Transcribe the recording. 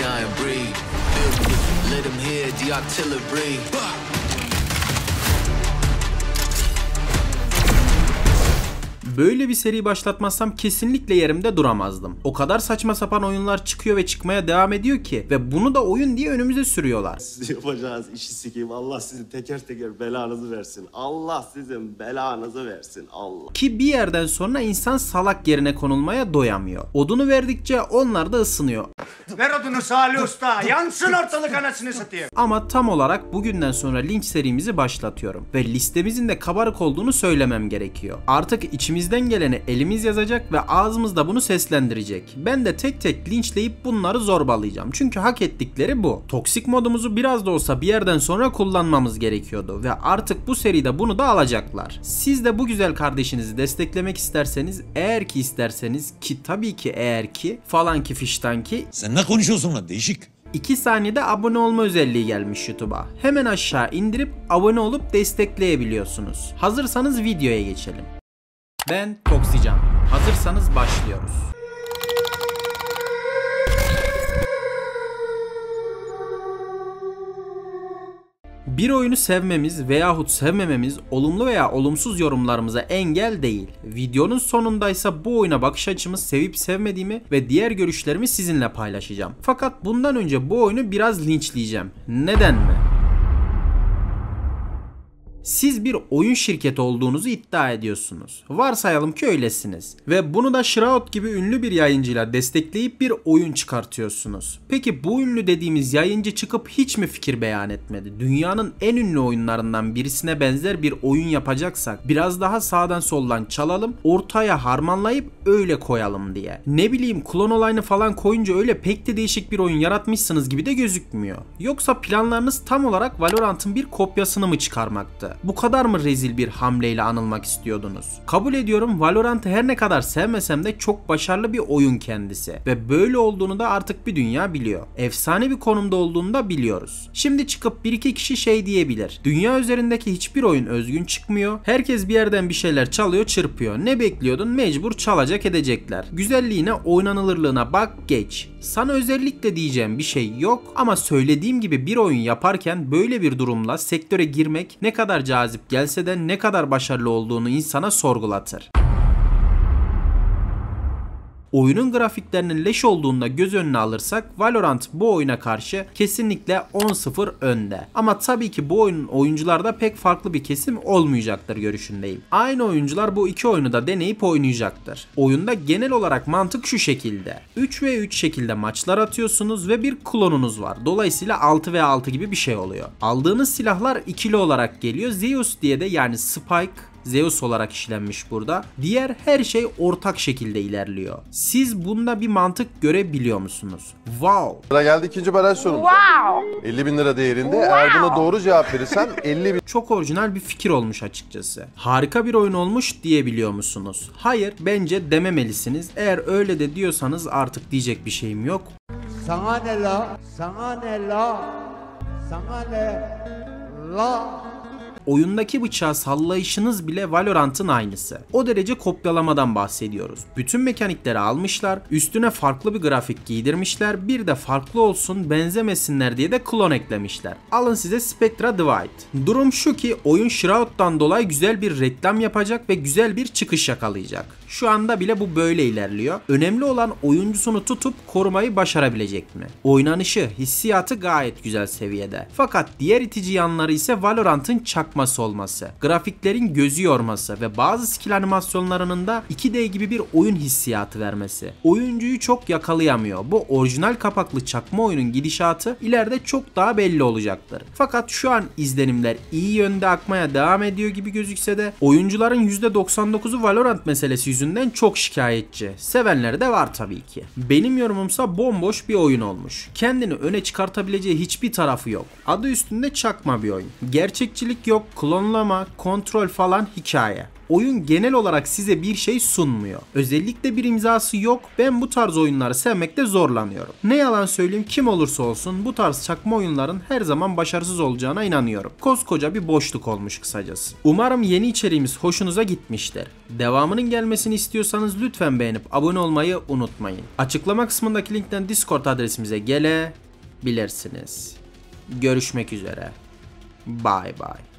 dying breed. Let 'em hear the artillery. Böyle bir seri başlatmazsam kesinlikle yerimde duramazdım. O kadar saçma sapan oyunlar çıkıyor ve çıkmaya devam ediyor ki ve bunu da oyun diye önümüze sürüyorlar. Sizin yapacağınız işi sikeyim. Allah sizin teker teker belanızı versin. Allah sizin belanızı versin. Allah. Ki bir yerden sonra insan salak yerine konulmaya doyamıyor. Odunu verdikçe onlar da ısınıyor. Ver odunu Salih Usta. Yansın ortalık anasını satayım. Ama tam olarak bugünden sonra linç serimizi başlatıyorum. Ve listemizin de kabarık olduğunu söylemem gerekiyor. Artık içimizden geleni elimiz yazacak ve ağzımız da bunu seslendirecek. Ben de tek tek linçleyip bunları zorbalayacağım. Çünkü hak ettikleri bu. Toksik modumuzu biraz da olsa bir yerden sonra kullanmamız gerekiyordu. Ve artık bu seride bunu da alacaklar. Siz de bu güzel kardeşinizi desteklemek isterseniz eğer ki isterseniz ki tabii ki eğer ki falan ki fiştan ki Sen ne konuşuyorsun lan değişik. 2 saniyede abone olma özelliği gelmiş YouTube'a. Hemen aşağı indirip abone olup destekleyebiliyorsunuz. Hazırsanız videoya geçelim. Ben Toksican. Hazırsanız başlıyoruz. Bir oyunu sevmemiz veyahut sevmememiz olumlu veya olumsuz yorumlarımıza engel değil. Videonun sonundaysa bu oyuna bakış açımı sevip sevmediğimi ve diğer görüşlerimi sizinle paylaşacağım. Fakat bundan önce bu oyunu biraz linçleyeceğim. Neden mi? Siz bir oyun şirketi olduğunuzu iddia ediyorsunuz. Varsayalım ki öylesiniz. Ve bunu da Shroud gibi ünlü bir yayıncıyla destekleyip bir oyun çıkartıyorsunuz. Peki bu ünlü dediğimiz yayıncı çıkıp hiç mi fikir beyan etmedi? Dünyanın en ünlü oyunlarından birisine benzer bir oyun yapacaksak biraz daha sağdan soldan çalalım, ortaya harmanlayıp öyle koyalım diye. Ne bileyim klon olayını falan koyunca öyle pek de değişik bir oyun yaratmışsınız gibi de gözükmüyor. Yoksa planlarınız tam olarak Valorant'ın bir kopyasını mı çıkarmaktı? Bu kadar mı rezil bir hamleyle anılmak istiyordunuz? Kabul ediyorum Valorant'ı her ne kadar sevmesem de çok başarılı bir oyun kendisi. Ve böyle olduğunu da artık bir dünya biliyor. Efsane bir konumda olduğunu da biliyoruz. Şimdi çıkıp bir iki kişi şey diyebilir. Dünya üzerindeki hiçbir oyun özgün çıkmıyor. Herkes bir yerden bir şeyler çalıyor çırpıyor. Ne bekliyordun? Mecbur çalacak edecekler. Güzelliğine oynanılırlığına bak geç. Sana özellikle diyeceğim bir şey yok ama söylediğim gibi bir oyun yaparken böyle bir durumla sektöre girmek ne kadar cazip gelse de ne kadar başarılı olduğunu insana sorgulatır. Oyunun grafiklerinin leş olduğunda göz önüne alırsak Valorant bu oyuna karşı kesinlikle 10-0 önde. Ama tabii ki bu oyunun oyuncularda pek farklı bir kesim olmayacaktır görüşündeyim. Aynı oyuncular bu iki oyunu da deneyip oynayacaktır. Oyunda genel olarak mantık şu şekilde. 3 ve 3 şekilde maçlar atıyorsunuz ve bir klonunuz var. Dolayısıyla 6 ve 6 gibi bir şey oluyor. Aldığınız silahlar ikili olarak geliyor. Zeus diye de yani Spike, Zeus olarak işlenmiş burada. Diğer her şey ortak şekilde ilerliyor. Siz bunda bir mantık görebiliyor musunuz? Wow! Sıra geldi ikinci baraj sorumuz. Wow. 50 bin lira değerinde. Eğer buna doğru cevap verirsen 50 bin Çok orijinal bir fikir olmuş açıkçası. Harika bir oyun olmuş diyebiliyor musunuz? Hayır, bence dememelisiniz. Eğer öyle de diyorsanız artık diyecek bir şeyim yok. Sana ne la? Sana ne la? Sana ne la? Oyundaki bıçağı sallayışınız bile Valorant'ın aynısı. O derece kopyalamadan bahsediyoruz. Bütün mekanikleri almışlar, üstüne farklı bir grafik giydirmişler, bir de farklı olsun benzemesinler diye de klon eklemişler. Alın size Spectra Divide. Durum şu ki oyun Shroud'dan dolayı güzel bir reklam yapacak ve güzel bir çıkış yakalayacak. Şu anda bile bu böyle ilerliyor. Önemli olan oyuncusunu tutup korumayı başarabilecek mi? Oynanışı, hissiyatı gayet güzel seviyede. Fakat diğer itici yanları ise Valorant'ın çakması olması, grafiklerin gözü yorması ve bazı skill animasyonlarının da 2D gibi bir oyun hissiyatı vermesi. Oyuncuyu çok yakalayamıyor. Bu orijinal kapaklı çakma oyunun gidişatı ileride çok daha belli olacaktır. Fakat şu an izlenimler iyi yönde akmaya devam ediyor gibi gözükse de oyuncuların %99'u Valorant meselesi yüzünden çok şikayetçi. Sevenleri de var tabii ki. Benim yorumumsa bomboş bir oyun olmuş. Kendini öne çıkartabileceği hiçbir tarafı yok. Adı üstünde çakma bir oyun. Gerçekçilik yok, yok, klonlama, kontrol falan hikaye. Oyun genel olarak size bir şey sunmuyor. Özellikle bir imzası yok. Ben bu tarz oyunları sevmekte zorlanıyorum. Ne yalan söyleyeyim kim olursa olsun bu tarz çakma oyunların her zaman başarısız olacağına inanıyorum. Koskoca bir boşluk olmuş kısacası. Umarım yeni içeriğimiz hoşunuza gitmiştir. Devamının gelmesini istiyorsanız lütfen beğenip abone olmayı unutmayın. Açıklama kısmındaki linkten Discord adresimize gelebilirsiniz. Görüşmek üzere. Bye bye.